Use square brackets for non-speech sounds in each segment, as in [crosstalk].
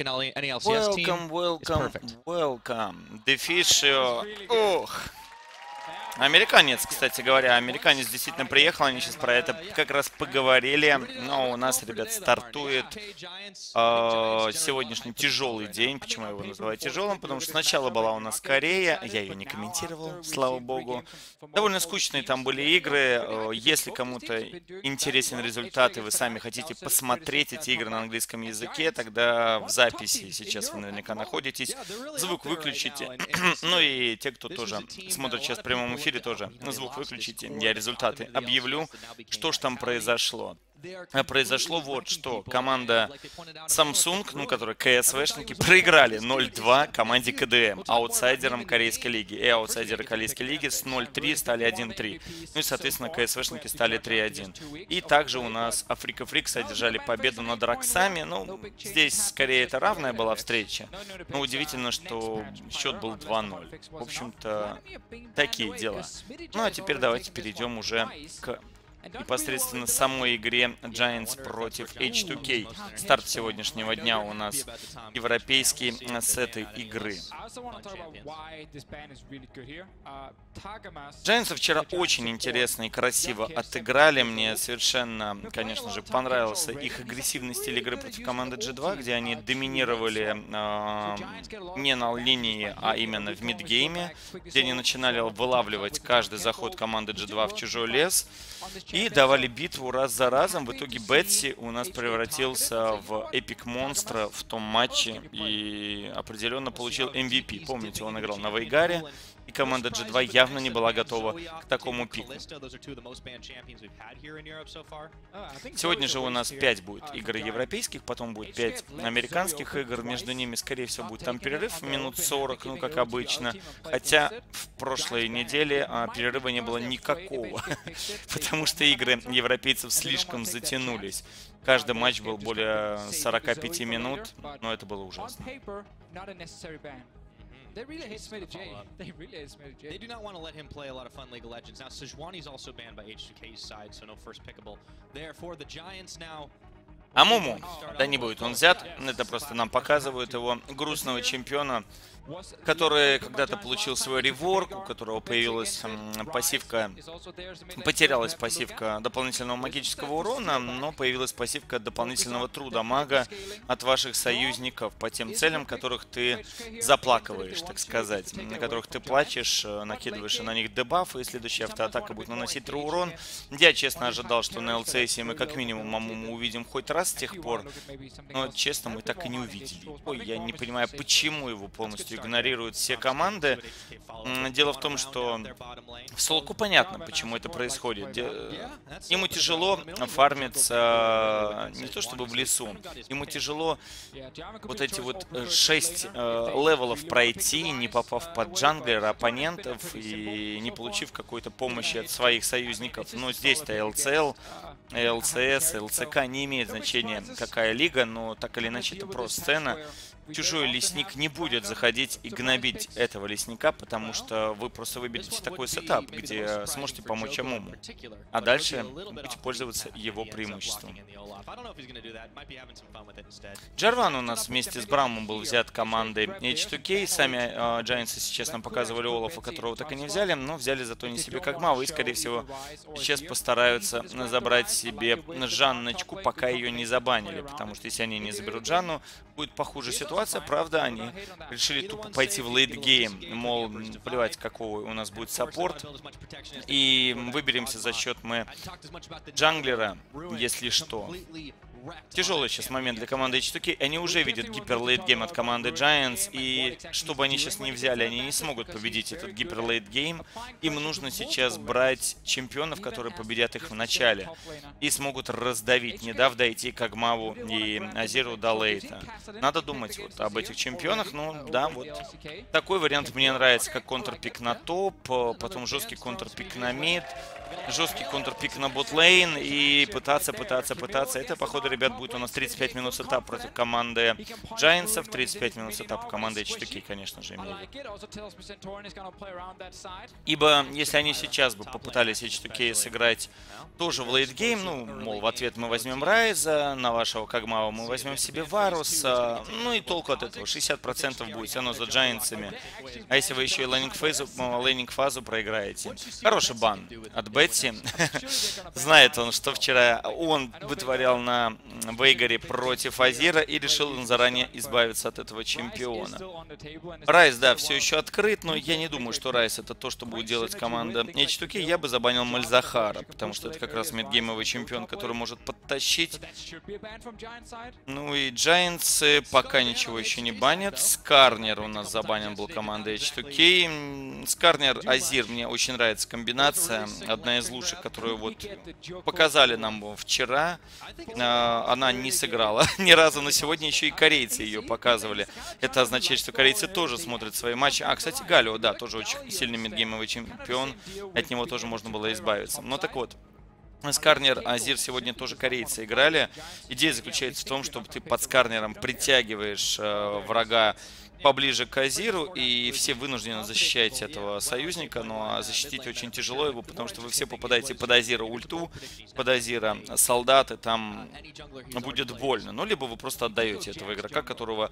like an any LCS welcome, team. Welcome, welcome, welcome. The fish. Американец, кстати говоря, американец действительно приехал, они сейчас про это как раз поговорили. Но у нас, ребят, стартует э, сегодняшний тяжелый день. Почему я его называю тяжелым? Потому что сначала была у нас Корея, я ее не комментировал, слава богу. Довольно скучные там были игры. Э, Если кому-то интересен результат, и вы сами хотите посмотреть эти игры на английском языке, тогда в записи сейчас вы наверняка находитесь. Звук выключите. [clears throat] ну и те, кто тоже смотрит сейчас в прямом эфире, тоже звук выключите. Я результаты объявлю. Что ж там произошло? Произошло вот что. Команда Samsung, ну, которая KSV шники, проиграли 0-2 команде KDM, аутсайдерам Корейской лиги. И аутсайдеры Корейской лиги с 0-3 стали 1-3. Ну и, соответственно, KSV шники стали 3-1. И также у нас Afreeca Freecs одержали победу над ROX ами. Ну, здесь скорее это равная была встреча. Но удивительно, что счет был 2-0. В общем-то, такие дела. Ну а теперь давайте перейдем уже к непосредственно самой игре Giants против H2K. Старт сегодняшнего дня у нас европейский с этой игры. Giants вчера очень интересно и красиво отыграли. Мне совершенно, конечно же, понравился их агрессивный стиль игры против команды G2, где они доминировали э, не на линии, а именно в мидгейме, где они начинали вылавливать каждый заход команды G2 в чужой лес и давали битву раз за разом. В итоге Бетси у нас превратился в эпик монстра в том матче и определенно получил MVP. Помните, он играл на Вейгаре, и команда G2 явно не была готова к такому пику. Сегодня же у нас 5 будет игр европейских, потом будет 5 американских игр. Между ними, скорее всего, будет там перерыв минут 40, ну, как обычно. Хотя в прошлой неделе а, перерыва не было никакого, [laughs] потому что игры европейцев слишком затянулись. Каждый матч был более 45 минут, но это было ужасно. They really hate Smitty J. They really hate Smitty J. They do not want to let him play a lot of fun League of Legends. Now, Sejuani's also banned by H2K's side, so no first pickable. Therefore, the Giants now А Муму, да не будет он взят, это просто нам показывают его грустного чемпиона, который когда-то получил свой реворк, у которого появилась пассивка, потерялась пассивка дополнительного магического урона, но появилась пассивка дополнительного труда мага от ваших союзников по тем целям, которых ты заплакиваешь, так сказать, на которых ты плачешь, накидываешь на них дебафы, и следующая автоатака будет наносить тру урон. Я честно ожидал, что на ЛЦС мы как минимум Мамуму увидим хоть раз с тех пор, но честно мы так и не увидели. Ой, я не понимаю, почему его полностью игнорируют все команды. Дело в том, что в soloQ понятно, почему это происходит. Ему тяжело фармиться не то чтобы в лесу, ему тяжело вот эти вот 6 э, левелов пройти, не попав под джанглера оппонентов и не получив какой-то помощи от своих союзников. Но здесь-то LCS, ЛЦС, ЛЦК не имеет значения, какая лига, но так или иначе это просто сцена чужой лесник не будет заходить и гнобить этого лесника, потому что вы просто выберете такой сетап, где сможете помочь Амуму. А дальше будете пользоваться его преимуществом. Джарван у нас вместе с Брамом был взят командой H2K. Сами э, Giants сейчас нам показывали Олафа, которого так и не взяли, но взяли зато не себе как Мава. И, скорее всего, сейчас постараются забрать себе Жанночку, пока ее не забанили. Потому что если они не заберут Жанну, будет похуже ситуация. Правда, они решили тупо пойти в late game. Мол, плевать, какого у нас будет саппорт. И выберемся за счет мы джанглера, если что. Тяжелый сейчас момент для команды H2K. Они уже видят гипер late game от команды Giants, и чтобы они сейчас не взяли, они не смогут победить этот гипер late game. Им нужно сейчас брать чемпионов, которые победят их в начале, и смогут раздавить, не дав дойти Когмаву и Азиру до лейта. Надо думать вот об этих чемпионах, ну да, вот. Такой вариант мне нравится, как контрпик на топ, потом жесткий контрпик на мид. Жесткий контрпик на bot lane и пытаться, пытаться, пытаться. Это, походу, ребят, будет у нас 35 минут сетап против команды Giants ов, 35 минут сетап команды H2K, конечно же, имею. Ибо, если они сейчас бы попытались H2K сыграть тоже в лейтгейм, ну, мол, в ответ мы возьмем Райза, на вашего Кагмава мы возьмем себе Варуса, ну и толку от этого, 60% будет все равно за Джайнтсами. А если вы еще и лейнинг фазу, лейнинг фазу проиграете? Хороший бан от Бетти. [laughs] Знает он, что вчера он вытворял на Вейгаре против Азира и решил заранее избавиться от этого чемпиона. Райс, да, все еще открыт, но я не думаю, что Райс это то, что будет делать команда H2K. Я бы забанил Мальзахара, потому что это как раз медгеймовый чемпион, который может подтащить. Ну и Giants пока ничего еще не банят. Скарнер у нас забанен был командой H2K. Скарнер, Азир, мне очень нравится комбинация. Одна из лучших, которую вот показали нам вчера. А, она не сыграла [laughs] ни разу, но сегодня еще и корейцы ее показывали. Это означает, что корейцы тоже смотрят свои матчи. А, кстати, Галио, да, тоже очень сильный мидгеймовый чемпион. От него тоже можно было избавиться. Ну так вот, Скарнер, Азир сегодня тоже корейцы играли. Идея заключается в том, чтобы ты под Скарнером притягиваешь э, врага поближе к Азиру, и все вынуждены защищать этого союзника, но защитить очень тяжело его, потому что вы все попадаете под Азира ульту, под Азира солдаты, там будет больно. Ну, либо вы просто отдаете этого игрока, которого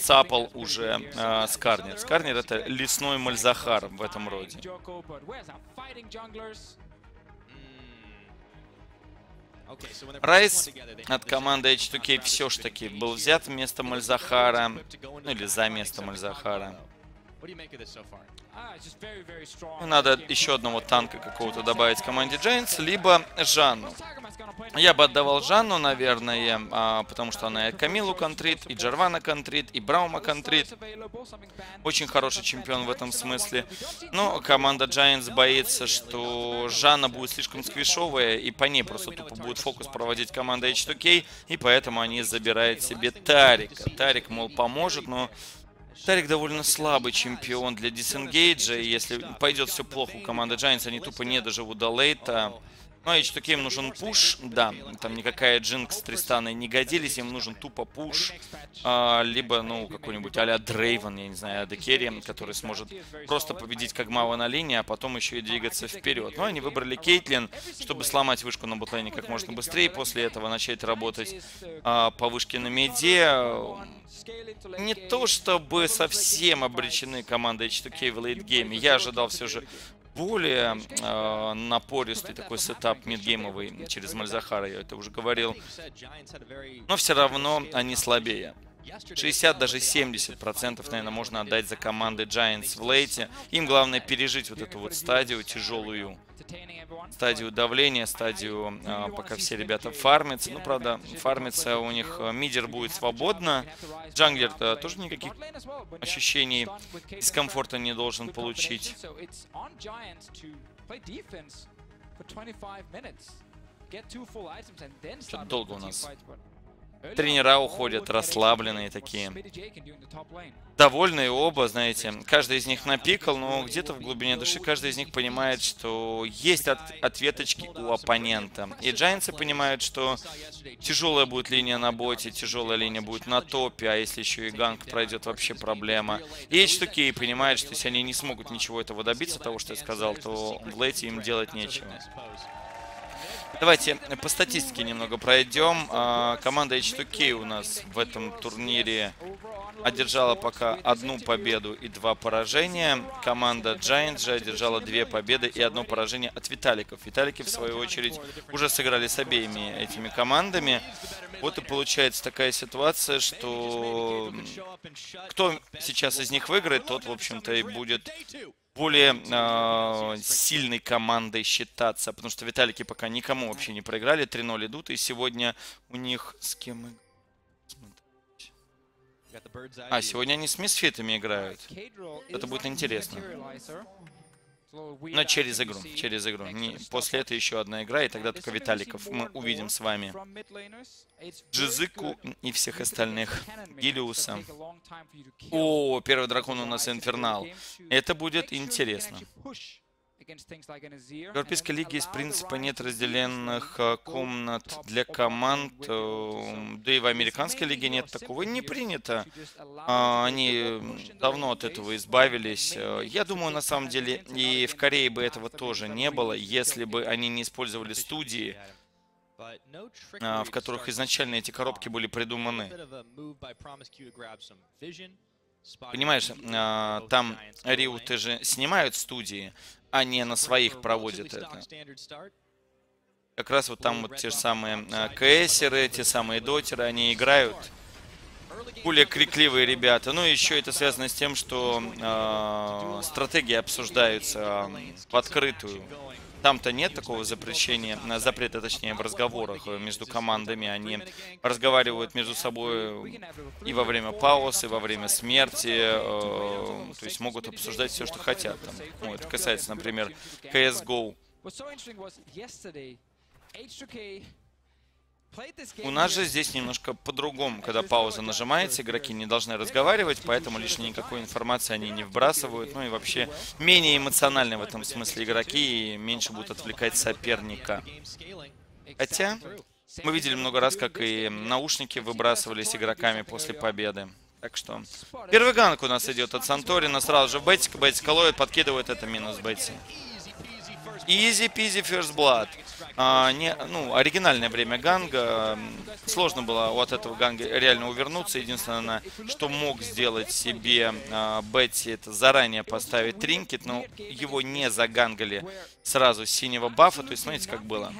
цапал уже э, Скарнер. Скарнер это лесной Мальзахар в этом роде. Райс от команды H2K все ж таки был взят вместо Мальзахара, ну или за место Мальзахара. Надо еще одного танка какого-то добавить команде Giants, либо Жанну. Я бы отдавал Жанну, наверное, а, потому что она и Камилу контрит, и Джарвана контрит, и Браума контрит. Очень хороший чемпион в этом смысле. Но команда Giants боится, что Жанна будет слишком сквишовая, и по ней просто тупо будет фокус проводить команда H2K, и поэтому они забирают себе Тарика. Тарик, мол, поможет, но Тарик довольно слабый чемпион для дисенгейджа, и если пойдет все плохо у команды Giants, они тупо не доживут до лейта. Ну, а H2K им нужен пуш, да, там никакая Джинкс с Тристаной не годились, им нужен тупо пуш, а, либо, ну, какой-нибудь а-ля Дрейвен, я не знаю, Адекерри, который сможет просто победить Кагмава на линии, а потом еще и двигаться вперед. Ну, они выбрали Кейтлин, чтобы сломать вышку на ботлейне как можно быстрее, после этого начать работать а, по вышке на меде. Не то чтобы совсем обречены команда H2K в лейтгейме, я ожидал все же более э, напористый такой сетап мидгеймовый через Мальзахара, я это уже говорил. Но все равно они слабее. 60, даже 70 процентов, наверное, можно отдать за команды Giants в лейте. Им главное пережить вот эту вот стадию тяжелую стадию давления, стадию, а, пока все ребята фармятся. Ну, правда, фармится у них а, мидер будет свободно. Джанглер -то тоже никаких ощущений дискомфорта не должен получить. Что-то долго у нас Тренера уходят расслабленные такие. Довольные оба, знаете. Каждый из них напикал, но где-то в глубине души каждый из них понимает, что есть от ответочки у оппонента. И джайнцы понимают, что тяжелая будет линия на боте, тяжелая линия будет на топе, а если еще и ганг пройдет, вообще проблема. И H2K понимают, что если они не смогут ничего этого добиться, того, что я сказал, то в лейте им делать нечего. Давайте по статистике немного пройдем. А, команда H2K у нас в этом турнире одержала пока одну победу и два поражения. Команда Giants же одержала две победы и одно поражение от Виталиков. Виталики, в свою очередь, уже сыграли с обеими этими командами. Вот и получается такая ситуация, что кто сейчас из них выиграет, тот, в общем-то, и будет более э, сильной командой считаться, потому что Виталики пока никому вообще не проиграли, 3-0 идут, и сегодня у них с кем А, сегодня они с мисфитами играют. Это будет интересно. Но через игру, через игру. Не, после этого еще одна игра, и тогда только Виталиков мы увидим с вами. Джизыку и всех остальных. Гилиуса. О, первый дракон у нас Инфернал. Это будет интересно. В Европейской лиге из принципа нет разделенных комнат для команд, э, да и в американской лиге нет такого, не принято. А, Они давно от этого избавились. Э, Я думаю, на самом деле и в Корее бы этого тоже не было, если бы они не использовали студии, а, в которых изначально эти коробки были придуманы. Понимаешь, а, там риуты же снимают студии, а не на своих проводят это. Как раз вот там вот те же самые а, КСеры, те самые дотеры, они играют. Более крикливые ребята. Ну, еще это связано с тем, что а, стратегии обсуждаются в открытую. Там-то нет такого запрещения, а, запрета, точнее, в разговорах э, между командами. Они разговаривают между собой и во время пауз, и во время смерти. э, То есть могут обсуждать все, что хотят. Ну, это касается, например, CSGO. У нас же здесь немножко по-другому. Когда пауза нажимается, игроки не должны разговаривать, поэтому лишней никакой информации они не вбрасывают. Ну и вообще менее эмоциональны в этом смысле игроки и меньше будут отвлекать соперника. Хотя мы видели много раз, как и наушники выбрасывались игроками после победы. Так что первый ганг у нас идет от Санторина. Сразу же Бетик, Бетик ловит, подкидывает это минус Бетти. Easy peasy first blood. А, не, ну, оригинальное время ганга. Сложно было от этого ганга реально увернуться. Единственное, что мог сделать себе а, Бетси, это заранее поставить тринкет, но его не загангали сразу с синего бафа. То есть, смотрите, как было.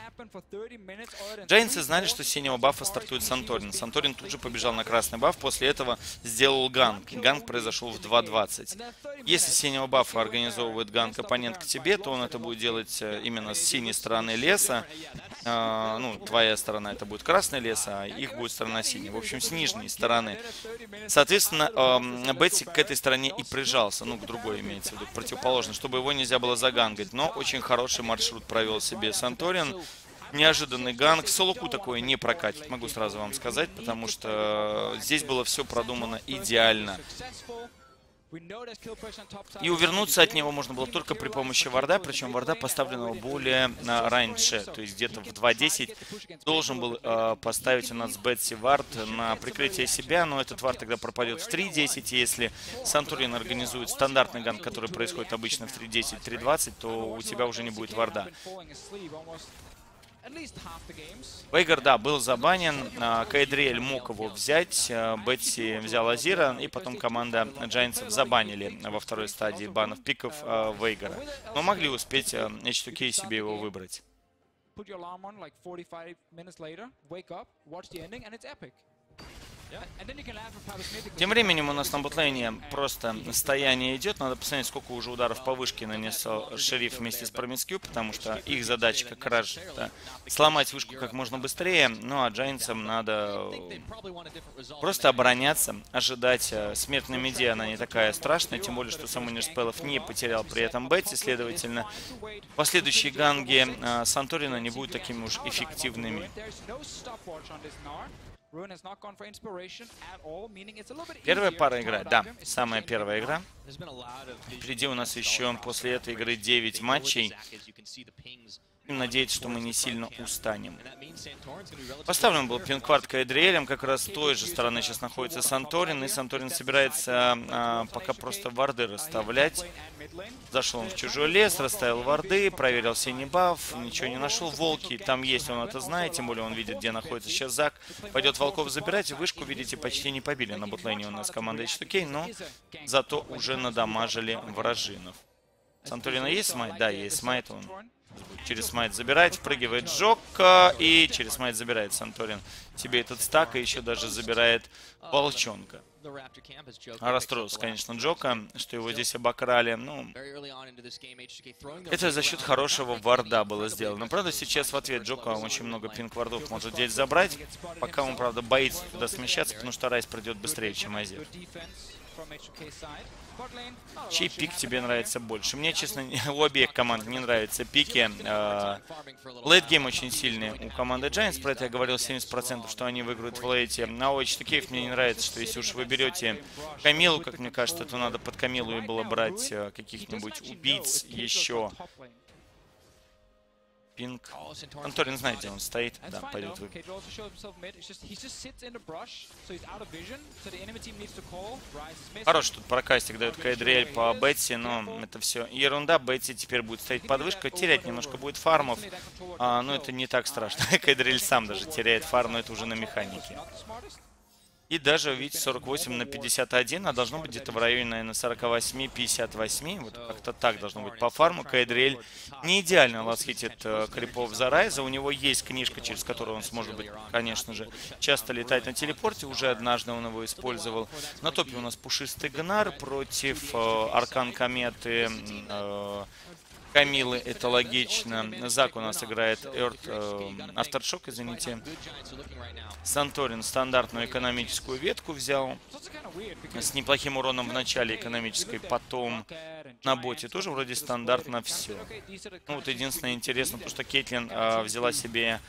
Джейнсы знали, что с синего бафа стартует Санторин. Санторин тут же побежал на красный баф, после этого сделал ганг. Ганг произошел в 2.20. Если синего бафа организовывает ганг оппонент к тебе, то он это будет делать э, именно с синей стороны леса. А, ну, твоя сторона это будет красный лес, а их будет сторона синяя. В общем, с нижней стороны. Соответственно, Бетти к этой стороне и прижался, ну, к другой имеется в виду, к противоположной, чтобы его нельзя было загангать. Но очень хороший маршрут провел себе Санторин. Неожиданный ганг. Солоку такое не прокатит, могу сразу вам сказать, потому что здесь было все продумано идеально. И увернуться от него можно было только при помощи варда, причем варда поставленного более а, раньше, то есть где-то в 2.10 должен был а, поставить у нас Бетси вард на прикрытие себя, но этот вард тогда пропадет в 3.10, и если Сантурин организует стандартный ган, который происходит обычно в 3.10, 3.20, то у тебя уже не будет варда. Вейгар, да, был забанен. а, Кайдриэль мог его взять. а, Бетси взял Азира. И потом команда Джайнсов забанили во второй стадии банов пиков а, Вейгара. Но могли успеть а, H2K себе его выбрать. Put your alarm on like 45 minutes later, wake up, watch the ending, and it's epic. Тем временем у нас на бутлейне просто стояние идет. Надо посмотреть, сколько уже ударов по вышке нанесел шериф вместе с Промискью, потому что их задача как раз это сломать вышку как можно быстрее. Ну а Джайнсам надо просто обороняться, ожидать. э, Смерть на меде, она не такая страшная, тем более, что Самунер Спеллов не потерял при этом Бетти, следовательно, последующие ганги э, Санторина не будут такими уж эффективными. Первая пара игра, да, самая первая игра. Впереди у нас еще после этой игры 9 матчей. Будем надеяться, что мы не сильно устанем. Поставлен был пинквард Кайдриэлем, как раз с той же стороны сейчас находится Санторин, и Санторин собирается а, пока просто варды расставлять. Зашел он в чужой лес, расставил варды, проверил синий баф, ничего не нашел. Волки там есть, он это знает, тем более он видит, где находится сейчас Зак. Пойдет волков забирать, вышку, видите, почти не побили на bot lane е у нас команда H2K, но зато уже надамажили вражинов. Санторина есть smite? Да, есть smite, он через smite забирает, впрыгивает Джоко и через smite забирает Санторин. Себе этот стак и еще даже забирает Волчонка. А расстроился, конечно, Джоко, что его здесь обокрали. Ну, это за счет хорошего варда было сделано. Правда, сейчас в ответ Джоко очень много пинк-вардов может здесь забрать. Пока он, правда, боится туда смещаться, потому что Райз придет быстрее, чем Азир. Чей пик тебе нравится больше? Мне, честно, [laughs] у обеих команд не нравятся пики. Late game очень сильный у команды Giants. Про это я говорил 70%, что они выиграют в лейте. Но у H2K мне не нравится, что если уж вы берете Камилу, как мне кажется, то надо под Камилу и было брать э, каких-нибудь убийц еще. Пинг. Анторин знает, где он стоит. Да, пойдет вы. Хорош тут прокастик дает Кайдриэль по Бетси, но это все ерунда. Бетси теперь будет стоять под вышкой, терять немножко будет фармов. А, can ну это не так страшно. [laughs] Кайдриэль сам даже теряет фарм, но это уже на механике. И даже, видите, 48 на 51, а должно быть где-то в районе, наверное, 48-58. Вот как-то так должно быть по фарму. Кайдриэль не идеально ласхитит э, крипов за Райза. У него есть книжка, через которую он сможет быть, конечно же, часто летать на телепорте. Уже однажды он его использовал. На топе у нас пушистый Гнар против э, Аркан Кометы. э, Камилы, это логично. Зак у нас играет Эрт, э, Aftershock, извините. Санторин стандартную экономическую ветку взял. С неплохим уроном в начале экономической, потом на боте тоже вроде стандартно все. Ну вот единственное интересно, потому что Кейтлин а, взяла себе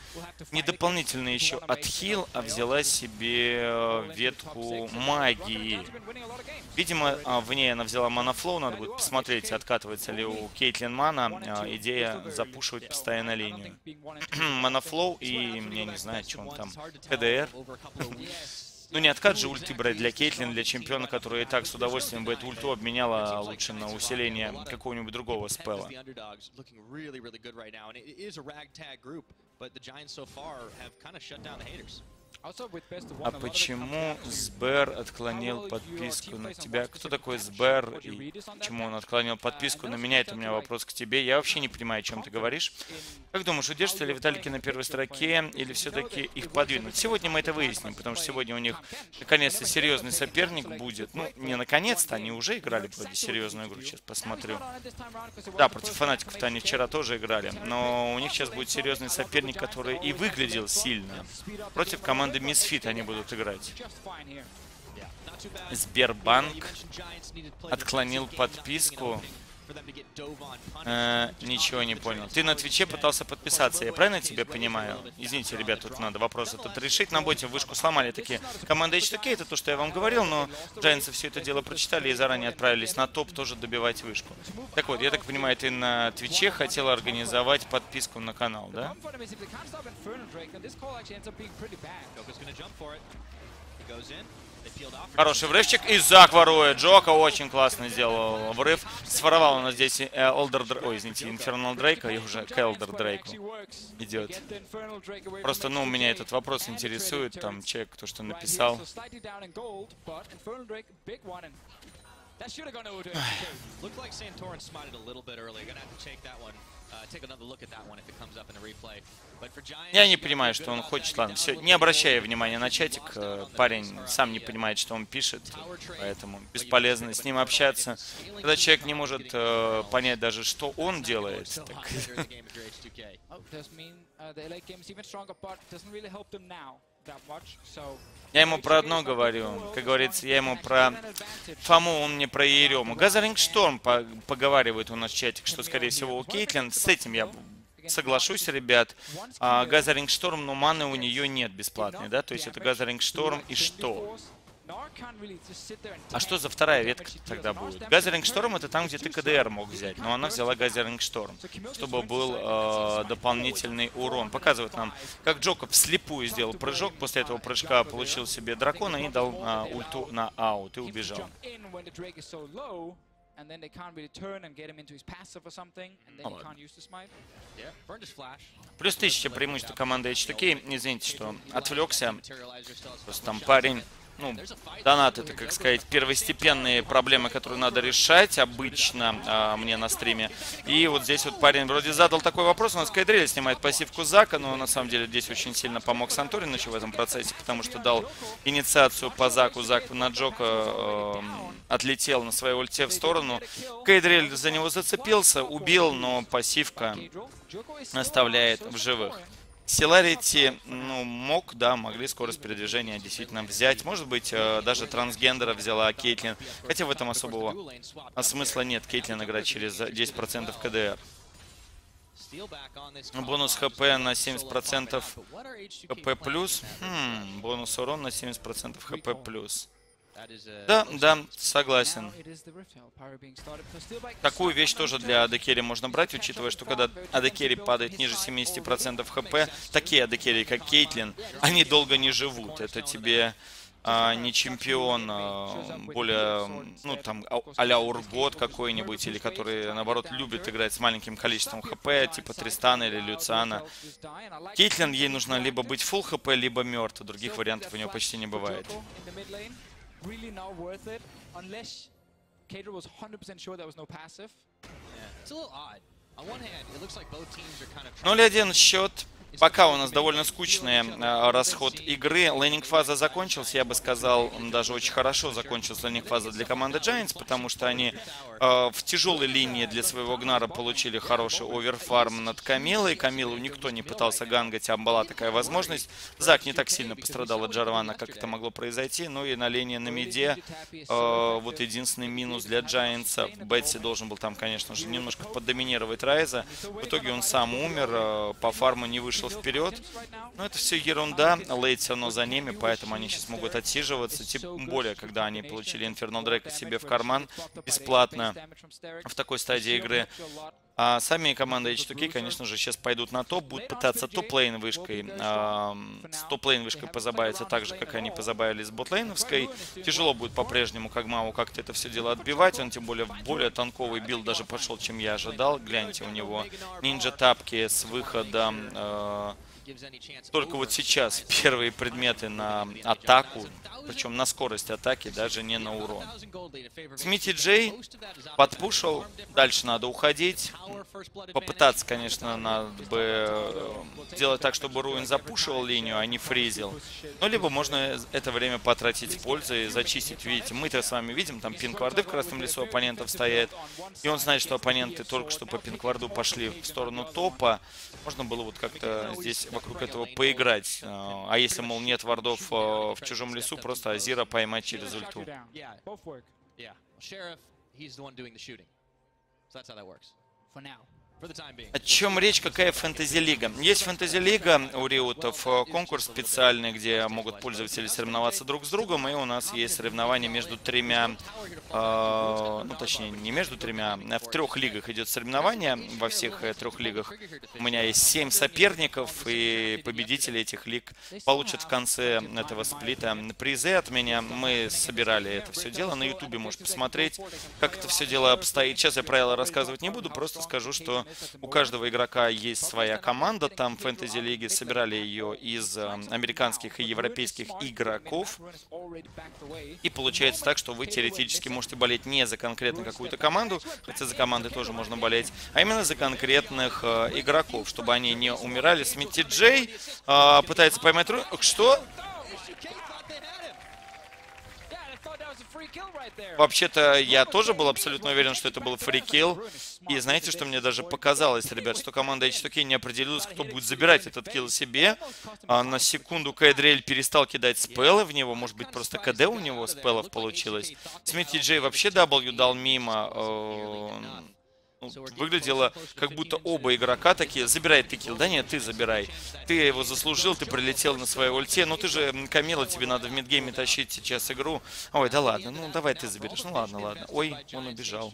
не дополнительно еще отхил, а взяла себе э, ветку магии. Видимо, а, в ней она взяла манафлоу, надо будет посмотреть, откатывается ли у Кейтлин мана. А, Идея запушивать постоянно линию. [clears throat] Манафлоу и, я не знаю, что он там, КДР. Ну не откат же ульты брать для Кейтлин, для чемпиона, который и так с удовольствием бы эту ульту обменяла лучше на усиление какого-нибудь другого спела. But the Giants so far have kind of shut down the haters. А почему Сбер отклонил подписку на тебя? Кто такой Сбер и почему он отклонил подписку на меня? Это у меня вопрос к тебе. Я вообще не понимаю, о чем ты говоришь. Как думаешь, удержатся ли Виталики на первой строке или все-таки их подвинут? Сегодня мы это выясним, потому что сегодня у них наконец-то серьезный соперник будет. Ну, не наконец-то, они уже играли вроде серьезную игру, сейчас посмотрю. Да, против фанатиков-то они вчера тоже играли, но у них сейчас будет серьезный соперник, который и выглядел сильно. Против команды Misfit они будут играть. Сбербанк отклонил подписку. Э, ничего не понял. Ты на Твиче пытался подписаться, я правильно тебя понимаю? Извините, ребят, тут надо вопрос этот решить. На боте вышку сломали такие. Команда H2K, это то, что я вам говорил, но Giants все это дело прочитали и заранее отправились на топ тоже добивать вышку. Так вот, я так понимаю, ты на Твиче хотел организовать подписку на канал, да? Goes in. Хороший врывчик. И Зак ворует. Джока очень классно сделал врыв. Своровал у нас здесь э, Олдер Ой, извините, Инфернал Дрейка. И уже к Элдер Дрейку идет. Просто, ну, меня этот вопрос интересует. Там человек, кто что написал. Looked like Santorin smited a little bit earlier. Gonna have to take that one, uh, Я не понимаю, что он хочет. Ладно, все, не обращая внимания на чатик. э, Парень сам не понимает, что он пишет. Поэтому бесполезно с ним общаться. Когда человек не может э, понять даже, что он делает. так hot later in the game is your H2K. Does mean the late game is even stronger, but doesn't really help them now that much. So Я ему про одно говорю. Как говорится, я ему про Фому, он мне про Ерему. Gathering Storm по- поговаривает у нас в чатик, что, скорее всего, у Кейтлин. С этим я соглашусь, ребят. А, Gathering Storm, но маны у нее нет бесплатной, да? То есть это Gathering Storm и что? А что за вторая ветка тогда будет? Gathering Storm это там, где ты CDR мог взять, но она взяла Gathering Storm, чтобы был э, дополнительный урон. Показывает нам, как Джоков вслепую сделал прыжок, после этого прыжка получил себе дракона и дал э, ульту на аут и убежал. And then they can't. Плюс тысяча преимущества команды H2K. Извините, что отвлекся. Просто там парень, ну, донат это, как сказать, первостепенные проблемы, которые надо решать обычно а, мне на стриме. И вот здесь вот парень вроде задал такой вопрос. У нас Кайдрель снимает пассивку Зака, но на самом деле здесь очень сильно помог Санторин еще в этом процессе, потому что дал инициацию по Заку. Зак на Джока э, отлетел на своей ульте в сторону. Кайдрель за него зацепился, убил, но пассивка оставляет в живых. Силарити, ну, мог, да, могли скорость передвижения действительно взять. Может быть, э, даже трансгендера взяла Кейтлин. Хотя в этом особого смысла нет. Кейтлин играть через 10% КДР. Ну, Бонус ХП на 70% ХП плюс. Хм, бонус урон на 70% ХП плюс. Да, да, согласен. Такую вещь тоже для AD можно брать, учитывая, что когда AD падает ниже 70% хп, такие AD как Кейтлин, они долго не живут. Это тебе а, не чемпион, а, более, ну, там, а-ля Ургот какой-нибудь, или который, наоборот, любит играть с маленьким количеством хп, типа Тристана или Люциана. Кейтлин, ей нужно либо быть full хп, либо мертв, других вариантов у нее почти не бывает. Ноль ну, один счет. Пока у нас довольно скучный э, расход игры. Лейнинг-фаза закончился, я бы сказал, даже очень хорошо закончилась лейнинг-фаза для команды Giants, потому что они э, в тяжелой линии для своего Гнара получили хороший оверфарм над Камилой. Камилу никто не пытался гангать, а была такая возможность. Зак не так сильно пострадал от Джарвана, как это могло произойти. Ну и на линии на миде э, вот единственный минус для Giants. Бетси должен был там, конечно же, немножко поддоминировать Райза. В итоге он сам умер, по фарму не вышел вышел вперед. Но это все ерунда. Late все равно за ними, поэтому они сейчас могут отсиживаться. Тем более, когда они получили Infernal Drake а себе в карман бесплатно в такой стадии игры. А сами команды H2K, конечно же, сейчас пойдут на топ, будут пытаться top lane вышкой, э, с top lane вышкой позабавиться так же, как они позабавились с ботлейновской. Тяжело будет по-прежнему Когмау как-то это все дело отбивать, он тем более более танковый build даже пошел, чем я ожидал. Гляньте, у него. Нинджа-тапки с выходом... Э, только вот сейчас первые предметы на атаку, причем на скорость атаки, даже не на урон. Смити Джей подпушил, дальше надо уходить. Попытаться, конечно, надо бы сделать так, чтобы Руин запушивал линию, а не фризил. Ну, либо можно это время потратить в пользу и зачистить. Видите, мы-то с вами видим, там пинкварды в красном лесу оппонентов стоят. И он знает, что оппоненты только что по пинкварду пошли в сторону топа. Можно было вот как-то здесь вокруг этого поиграть. А если, мол, нет вардов в чужом лесу, просто Азира поймать через ульту. О чем речь, какая фэнтези-лига? Есть фэнтези-лига у риутов, конкурс специальный, где могут пользователи соревноваться друг с другом, и у нас есть соревнования между тремя, э, ну точнее не между тремя, а в трех лигах идет соревнование, во всех э, трех лигах. У меня есть семь соперников, и победители этих лиг получат в конце этого сплита призы от меня. Мы собирали это все дело, на ютубе можешь посмотреть, как это все дело обстоит. Сейчас я правила рассказывать не буду, просто скажу, что у каждого игрока есть своя команда, там в фэнтези-лиге собирали ее из э, американских и европейских игроков. И получается так, что вы теоретически можете болеть не за конкретно какую-то команду, хотя за команды тоже можно болеть, а именно за конкретных э, игроков, чтобы они не умирали. Сметти Джей э, пытается поймать... Что? Вообще-то я тоже был абсолютно уверен, что это был фрикил. И знаете, что мне даже показалось, ребят, что команда H2K не определилась, кто будет забирать этот килл себе. А на секунду Кайдрель перестал кидать спеллы в него. Может быть, просто КД у него спеллов получилось. Смити Джей вообще W дал мимо. Э, выглядело, как будто оба игрока такие, забирай ты килл, да нет, ты забирай. Ты его заслужил, ты прилетел на своей ульте, ну ты же, Камила, тебе надо в мидгейме тащить сейчас игру. Ой, да ладно, ну давай ты заберешь, ну ладно, ладно. Ой, он убежал.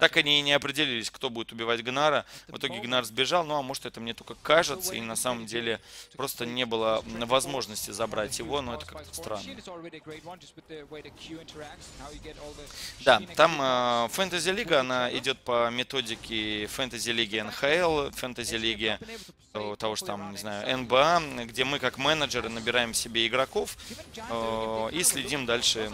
Так они и не определились, кто будет убивать Гнара. В итоге Гнар сбежал, ну а может это мне только кажется, и на самом деле просто не было возможности забрать его, но это как-то странно. Да, там э, Фэнтези Лига, она идет по по методике фэнтези-лиги НХЛ, фэнтези-лиги того же там, не знаю, НБА, где мы как менеджеры набираем себе игроков э, и следим дальше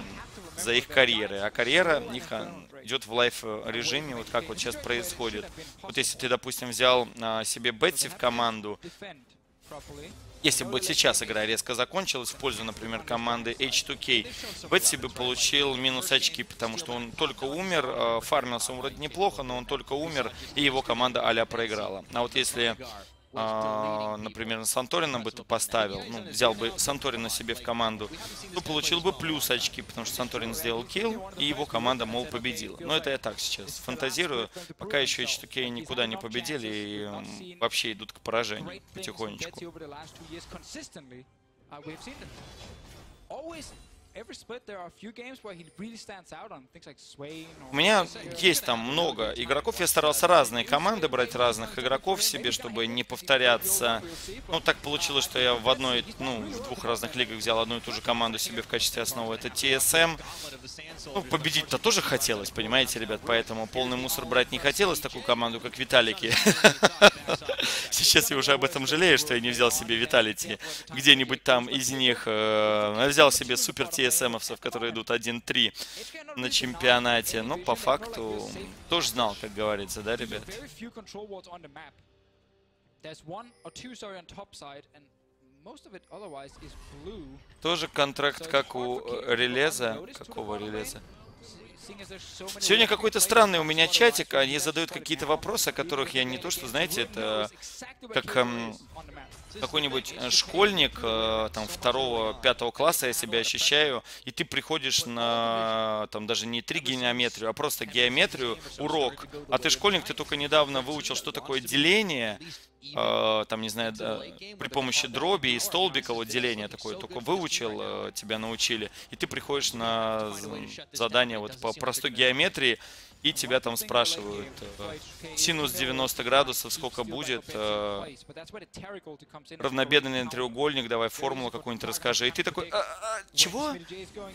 за их карьерой. А карьера их а, идет в лайф-режиме, вот как вот сейчас происходит. Вот если ты, допустим, взял а, себе Бетси в команду, если бы сейчас игра резко закончилась в пользу, например, команды H2K, Бетси бы получил минус очки, потому что он только умер, э, фармился он вроде неплохо, но он только умер, и его команда а проиграла. А вот если например, Санторина бы ты поставил, ну, взял бы Санторина себе в команду, то получил бы плюс очки, потому что Санторин сделал килл, и его команда, мол, победила. Но это я так сейчас фантазирую. Пока еще эти такие никуда не победили и вообще идут к поражению потихонечку. У меня есть там много игроков. Я старался разные команды брать, разных игроков себе, чтобы не повторяться. Ну, так получилось, что я в одной, ну, в двух разных лигах взял одну и ту же команду себе в качестве основы. Это TSM. Ну, победить-то тоже хотелось, понимаете, ребят? Поэтому полный мусор брать не хотелось, такую команду, как Виталики. [laughs] Сейчас я уже об этом жалею, что я не взял себе Виталити. Где-нибудь там из них э, взял себе супер TSM-овцев, которые идут 1-3 на чемпионате. Но по факту тоже знал, как говорится, да, ребят? Тоже контракт, как у э, релеза. Какого релеза? Сегодня какой-то странный у меня чатик, они задают какие-то вопросы, о которых я не то, что, знаете, это как, эм, какой-нибудь э, школьник, э, там, второго, пятого класса я себя ощущаю, и ты приходишь на, там, даже не три геометрию, а просто геометрию, урок, а ты школьник, ты только недавно выучил, что такое деление, э, там, не знаю, при помощи дроби и столбика, вот деление такое, только выучил, тебя научили, и ты приходишь на задание вот по простой геометрии, и тебя там спрашивают, э, синус 90 градусов сколько будет, э, равнобедренный треугольник, давай формулу какую-нибудь расскажи. И ты такой, «А, а, чего?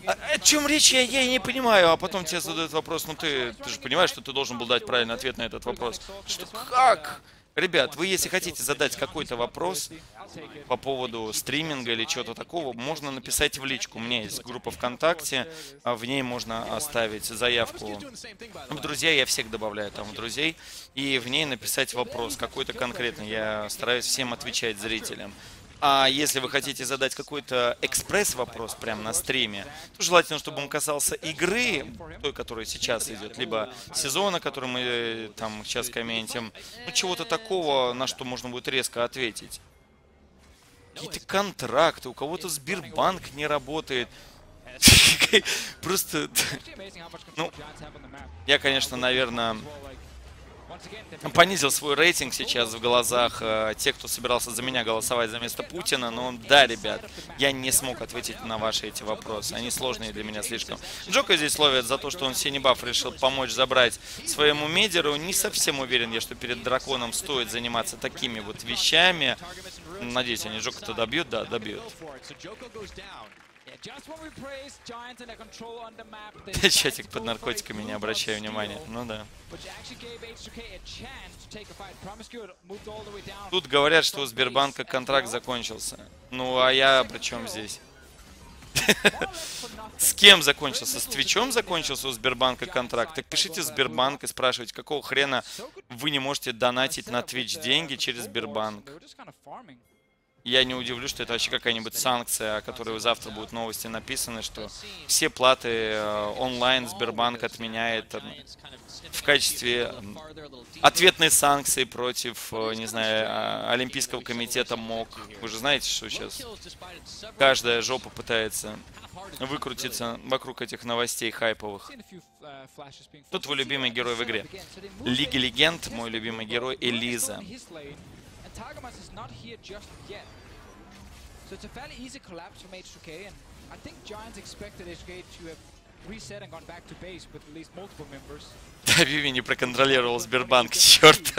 А, о чем речь, я, я не понимаю. А потом тебе задают вопрос, ну ты, ты же понимаешь, что ты должен был дать правильный ответ на этот вопрос. Что, как? Ребят, вы если хотите задать какой-то вопрос по поводу стриминга или чего-то такого, можно написать в личку. У меня есть группа ВКонтакте, а в ней можно оставить заявку. В друзья я всех добавляю там в друзей. И в ней написать вопрос какой-то конкретный. Я стараюсь всем отвечать зрителям. А если вы хотите задать какой-то экспресс-вопрос прямо на стриме, то желательно, чтобы он касался игры, той, которая сейчас идет, либо сезона, который мы э, там сейчас комментим, ну чего-то такого, на что можно будет резко ответить. Какие-то контракты, у кого-то Сбербанк не работает. [laughs] Просто, ну, я, конечно, наверное, понизил свой рейтинг сейчас в глазах э, тех, кто собирался за меня голосовать за место Путина. Но да, ребят, я не смог ответить на ваши эти вопросы. Они сложные для меня слишком. Джока здесь ловят за то, что он синий баф решил помочь забрать своему медеру. Не совсем уверен я, что перед драконом стоит заниматься такими вот вещами. Надеюсь, они Джока-то добьют, да, добьют. [laughs] Чатик под наркотиками, не обращаю внимания. Ну да. Тут говорят, что у Сбербанка контракт закончился. Ну, а я при чем здесь? [laughs] С кем закончился? С Твичом закончился у Сбербанка контракт? Так пишите в Сбербанк и спрашивайте, какого хрена вы не можете донатить на Твич деньги через Сбербанк? Я не удивлюсь, что это вообще какая-нибудь санкция, о которой завтра будут новости написаны, что все платы э, онлайн Сбербанк отменяет э, в качестве э, ответной санкции против, не знаю, Олимпийского комитета МОК. Вы же знаете, что сейчас каждая жопа пытается выкрутиться вокруг этих новостей хайповых. Кто твой любимый герой в игре? Лиги Легенд, мой любимый герой Элиза. Targamas is not here just yet. So it's a fairly easy collapse from H2K, and I think Giants expected H2K to have reset and gone back to base with at least multiple members. Да, Виви не проконтролировал Сбербанк, черт.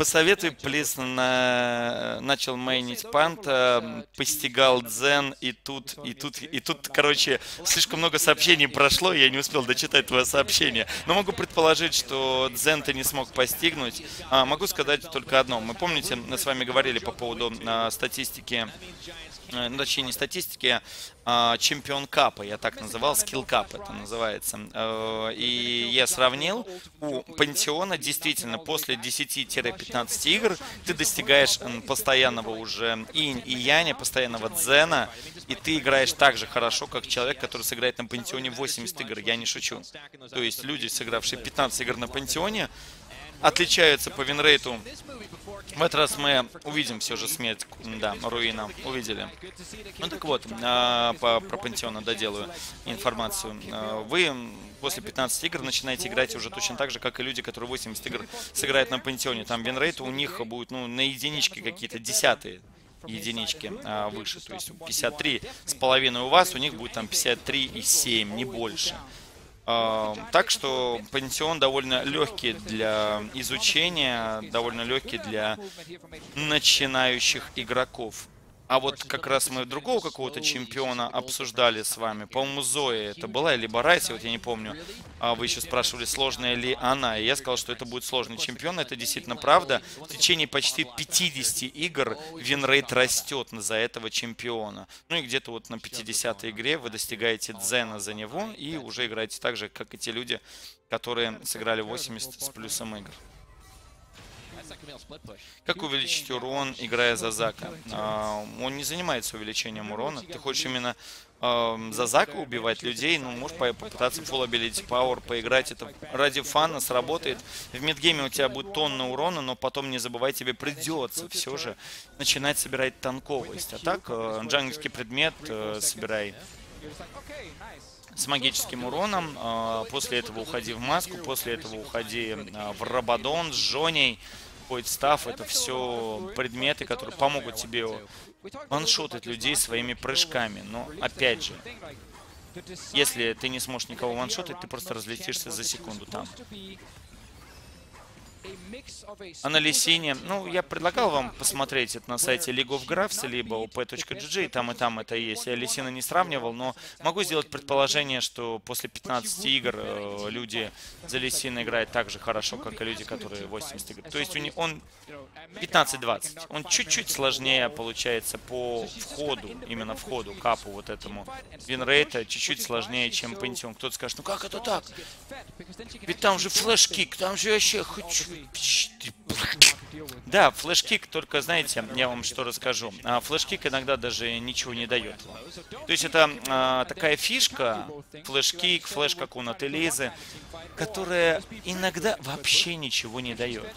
Посоветуй, плиз, на... начал мейнить панта, постигал дзен, и тут, и тут, и тут, короче, слишком много сообщений прошло, я не успел дочитать твое сообщение. Но могу предположить, что дзен ты не смог постигнуть. А, могу сказать только одно. Мы, помните, мы с вами говорили по поводу а, статистики э, ну, точнее, не статистики, а чемпион капа, я так называл, скилл кап это называется. Э, И я сравнил, у Пантеона действительно после 10-15 игр ты достигаешь постоянного уже инь и яня, постоянного дзена, и ты играешь так же хорошо, как человек, который сыграет на Пантеоне 80 игр, я не шучу. То есть люди, сыгравшие 15 игр на Пантеоне, отличаются по винрейту. В этот раз мы увидим все же смерть, да, Руина, увидели. Ну так вот, а, по, про Пантеона доделаю информацию. А, Вы после 15 игр начинаете играть уже точно так же, как и люди, которые 80 игр сыграют на Пантеоне. Там винрейты у них будут, ну, на единички какие-то, десятые. единички а, выше. То есть 53 с половиной у вас, у них будет там 53 и 7, не больше. А, так что пантеон довольно легкий для изучения, довольно легкий для начинающих игроков. А вот как раз мы другого какого-то чемпиона обсуждали с вами. По-моему, Зоя это была, либо Райси, вот я не помню. А вы еще спрашивали, сложная ли она. И я сказал, что это будет сложный чемпион. Это действительно правда. В течение почти 50 игр win rate растет за этого чемпиона. Ну и где-то вот на 50 игре вы достигаете дзена за него и уже играете так же, как и те люди, которые сыграли 80 с плюсом игр. Как увеличить урон, играя за Зака? А, он не занимается увеличением урона. Ты хочешь именно э, за Зака убивать людей? Ну, можешь попытаться Full Ability Power поиграть. Это ради фана сработает. В мидгейме у тебя будет тонна урона, но потом не забывай, тебе придется все же начинать собирать танковость. А так, э, предмет э, собирай с магическим уроном. После этого уходи в маску, после этого уходи в Рабадон с Жоней какой став, это все предметы, которые помогут тебе ваншотать людей своими прыжками. Но, опять же, если ты не сможешь никого ваншотать, ты просто разлетишься за секунду там. А на Лисине, ну, я предлагал вам посмотреть это на сайте League of Graphs, либо op.gg, там и там это есть. Я Лисина не сравнивал, но могу сделать предположение, что после 15 игр э, люди за Лисина играют так же хорошо, как и люди, которые 80 игр. То есть он 15-20. Он чуть-чуть сложнее получается по входу, именно входу, капу вот этому. Винрейта чуть-чуть сложнее, чем Pentium. Кто-то скажет, ну как это так? Ведь там же флешкик, там же вообще хочу да, флешкик, только, знаете, я вам что расскажу. А, флешкик иногда даже ничего не дает То есть это а, такая фишка, флешкик, флеш как у Нателизы, которая иногда вообще ничего не дает.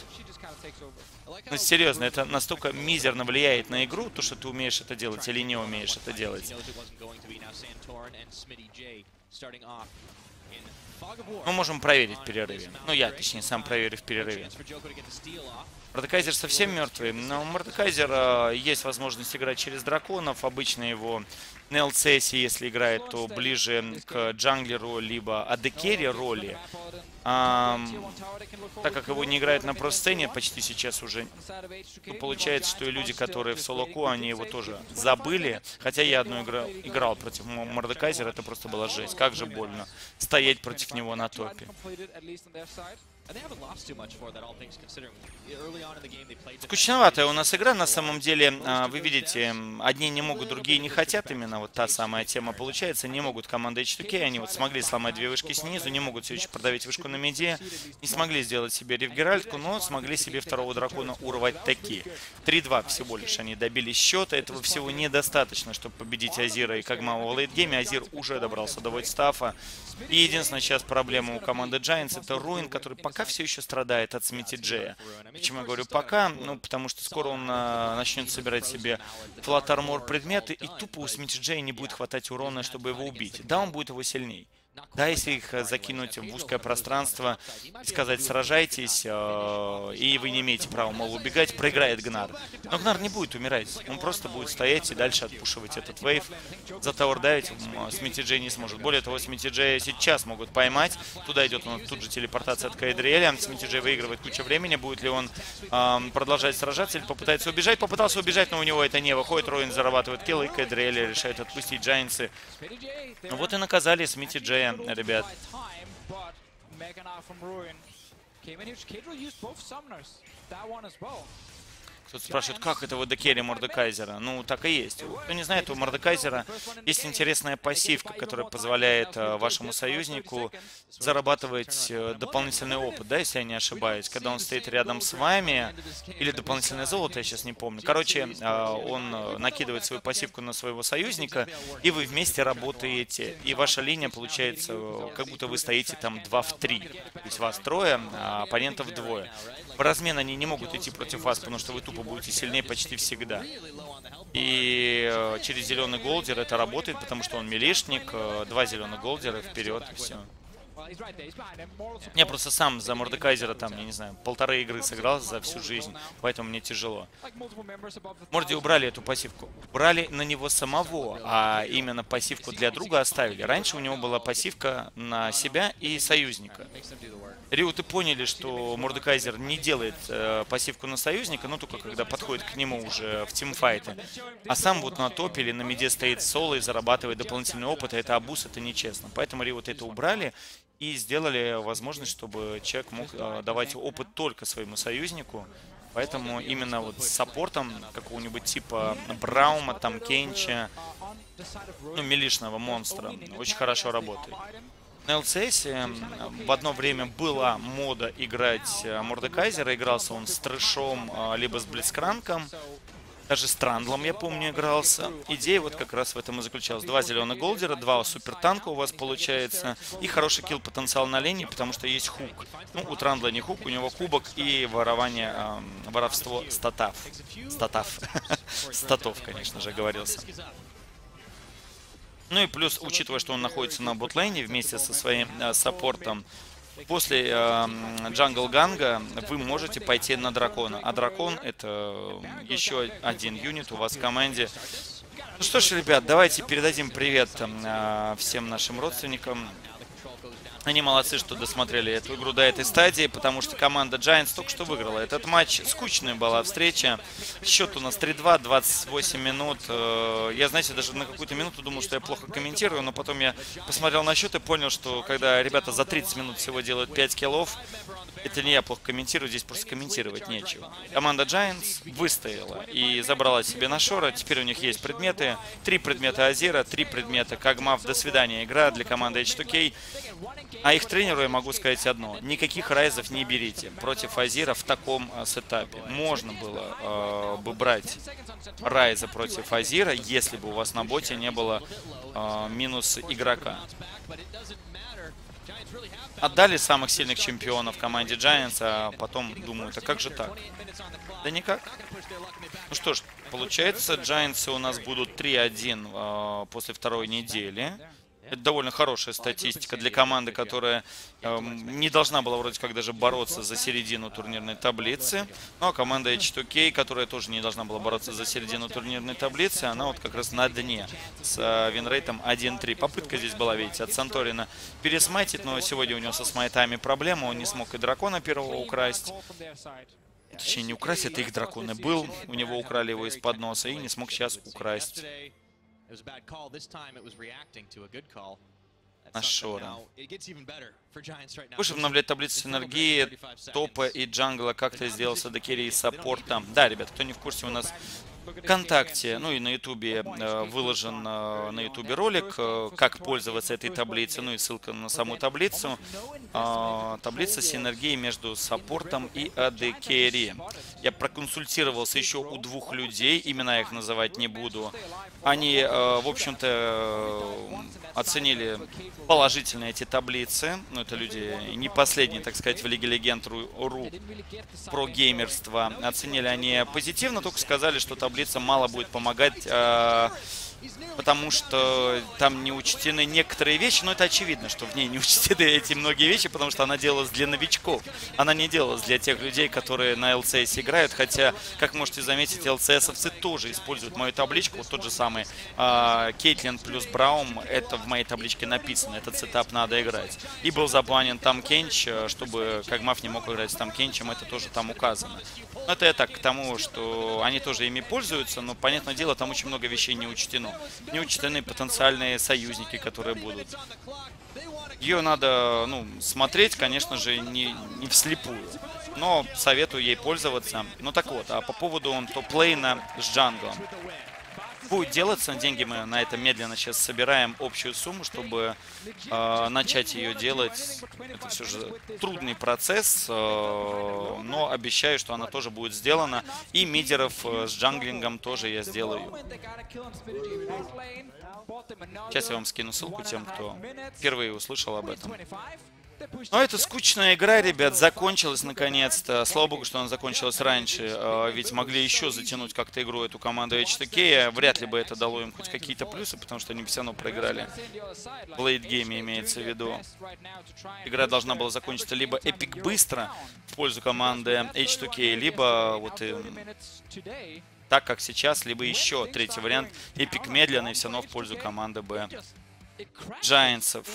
Ну, серьезно, это настолько мизерно влияет на игру, то, что ты умеешь это делать или не умеешь это делать. Мы можем проверить в перерыве. Ну, я, точнее, сам проверю в перерыве. Мордекайзер совсем мертвый, но у Мордекайзера есть возможность играть через драконов. Обычно его на ЛЦС, если играет, то ближе к джанглеру, либо адекере роли. А, так как его не играют на про-сцене почти сейчас уже, то получается, что и люди, которые в солоку, они его тоже забыли. Хотя я одну игру играл против Мордекайзера, это просто была жесть. Как же больно стоять против него на топе. Скучноватая у нас игра, на самом деле, а, вы видите, одни не могут, другие не хотят, именно вот та самая тема получается, не могут команда H2K, они вот смогли сломать две вышки снизу, не могут все еще продавить вышку на меде, не смогли сделать себе ревгеральтку, но смогли себе второго дракона урвать такие. 3-2 всего лишь они добились счета, этого всего недостаточно, чтобы победить Азира и Кагмава в лейтгейме, Азир уже добрался до войдстафа, и единственная сейчас проблема у команды Giants это Руин, который пока все еще страдает от Смити Джея. Почему я говорю пока? Ну, потому что скоро он а, начнет собирать себе флат армор предметы, и тупо у Смити Джея не будет хватать урона, чтобы его убить. Да, он будет его сильней. Да, если их э, закинуть в узкое пространство и сказать «сражайтесь», э, и вы не имеете права, мол, убегать, проиграет Гнар. Но Гнар не будет умирать, он просто будет стоять и дальше отпушивать этот вейв. За Тауэр давить Смити Джей не сможет. Более того, Смити Джей сейчас могут поймать. Туда идет он, тут же телепортация от Кайдриэля. Смити Джей выигрывает кучу времени. Будет ли он э, продолжать сражаться или попытается убежать? Попытался убежать, но у него это не выходит. Роин зарабатывает килл, и Кайдриэль решает отпустить Джайнсы. Вот и наказали Смити Джея ребят. Кто-то спрашивает, как это в декере Мордекайзера? Ну, так и есть. Кто не знает, у Мордекайзера есть интересная пассивка, которая позволяет э, вашему союзнику зарабатывать э, дополнительный опыт, да, если я не ошибаюсь. Когда он стоит рядом с вами, или дополнительное золото, я сейчас не помню. Короче, э, он накидывает свою пассивку на своего союзника, и вы вместе работаете. И ваша линия получается, как будто вы стоите там 2 в 3. То есть вас трое, а оппонентов двое. В размен они не могут идти против вас, потому что вы тупо будете сильнее почти всегда. И э, через зеленый голдер это работает, потому что он милишник. Э, два зеленых голдера вперед, и все. Я просто сам за Мордекайзера там, я не знаю, полторы игры сыграл за всю жизнь, поэтому мне тяжело. Морди 1000. убрали эту пассивку. Убрали на него самого, а именно пассивку для друга оставили. Раньше у него была пассивка на себя и союзника. Риуты поняли, что Мордекайзер не делает э, пассивку на союзника, ну только когда подходит к нему уже в тимфайты. А сам вот на топе или на миде стоит соло и зарабатывает дополнительный опыт, а это абуз, это нечестно. Поэтому Риуты это убрали и сделали возможность, чтобы человек мог э, давать опыт только своему союзнику. Поэтому именно вот с саппортом какого-нибудь типа Браума, там Кенча, ну, милишного монстра, очень хорошо работает. На ЛЦС в одно время была мода играть э, Мордекайзера. Игрался он с трэшом, э, либо с Блицкранком. Даже с Трандлом, я помню, игрался. Идея вот как раз в этом и заключалась. Два зеленых голдера, два супертанка у вас получается. И хороший килл потенциал на линии, потому что есть хук. Ну, у Трандла не хук, у него кубок и ворование, эм, воровство статав. Статав. [laughs] Статов, конечно же, говорился. Ну и плюс, учитывая, что он находится на ботлейне вместе со своим э, саппортом, после э, джангл ганга вы можете пойти на дракона. А дракон это еще один юнит у вас в команде. Ну что ж, ребят, давайте передадим привет э, всем нашим родственникам. Они молодцы, что досмотрели эту игру до этой стадии, потому что команда Giants только что выиграла этот матч. Скучная была встреча. Счет у нас 3-2, 28 минут. Э, Я, знаете, даже на какую-то минуту думал, что я плохо комментирую, но потом я посмотрел на счет и понял, что когда ребята за 30 минут всего делают 5 киллов, это не я плохо комментирую, здесь просто комментировать нечего. Команда Giants выстояла и забрала себе на Шора. Теперь у них есть предметы. Три предмета Азира, три предмета Кагмав. До свидания. Игра для команды H2K. А их тренеру я могу сказать одно. Никаких райзов не берите против Азира в таком э, сетапе. Можно было э, бы брать райза против Азира, если бы у вас на боте не было э, минус игрока. Отдали самых сильных чемпионов команде Giants, а потом думают, а как же так? Да никак. Ну что ж, получается, Giants у нас будут 3-1 э, после второй недели. Это довольно хорошая статистика для команды, которая эм, не должна была вроде как даже бороться за середину турнирной таблицы. Ну а команда H2K, которая тоже не должна была бороться за середину турнирной таблицы, она вот как раз на дне с э, винрейтом 1-3. Попытка здесь была, видите, от Санторина пересмайтить, но сегодня у него со смайтами проблема, он не смог и дракона первого украсть. Точнее, не украсть, это их дракон и был. У него украли его из-под носа и не смог сейчас украсть. It was a bad call. This time it was reacting to a good call. That's, sure now. It gets even better. Выше обновлять таблицу синергии, топа и джангла как-то сделал Садакери и саппорта. Да, ребят, кто не в курсе, у нас ВКонтакте, ну и на Ютубе э, выложен э, на Ютубе ролик, э, как пользоваться этой таблицей, ну и ссылка на саму таблицу. А, Таблица синергии между саппортом и AD Carry. Я проконсультировался еще у двух людей, имена их называть не буду. Они, в общем-то, оценили положительно эти таблицы. Ну, это люди не последние, так сказать, в Лиге Легенд ру про геймерство. Оценили они позитивно, только сказали, что таблица мало будет помогать, э, потому что там не учтены некоторые вещи, но это очевидно, что в ней не [laughs] учтены эти многие вещи, потому что она делалась для новичков. Она не делалась для тех людей, которые на LCS играют, хотя, как можете заметить, LCS овцы тоже используют мою табличку, вот тот же самый э, Кейтлин плюс Браум, это в моей табличке написано, этот setup надо играть. И был запланен Там Кенч, э, чтобы Когмау не мог играть с Там Кенчем, это тоже там указано. Но это я так к тому, что они тоже ими пользуются, но, понятное дело, там очень много вещей не учтено. Не учтены потенциальные союзники, которые будут. Ее надо, ну, смотреть, конечно же, не, не вслепую. Но советую ей пользоваться. Ну так вот, а по поводу он топ-лейна с джанглом. Будет делаться, деньги мы на это медленно сейчас собираем общую сумму, чтобы э, начать ее делать. Это все же трудный процесс, э, но обещаю, что она тоже будет сделана. И мидеров э, с джанглингом тоже я сделаю. Сейчас я вам скину ссылку тем, кто впервые услышал об этом. 25. Ну, это скучная игра, ребят, закончилась наконец-то. Слава богу, что она закончилась раньше. А, Ведь могли еще затянуть как-то игру эту команду H2K. Вряд ли бы это дало им хоть какие-то плюсы, потому что они все равно проиграли. В лейтгейме имеется в виду. Игра должна была закончиться либо эпик быстро в пользу команды H2K, либо вот и так, как сейчас, либо еще третий вариант, эпик медленный, все равно в пользу команды Б. Giants'ов.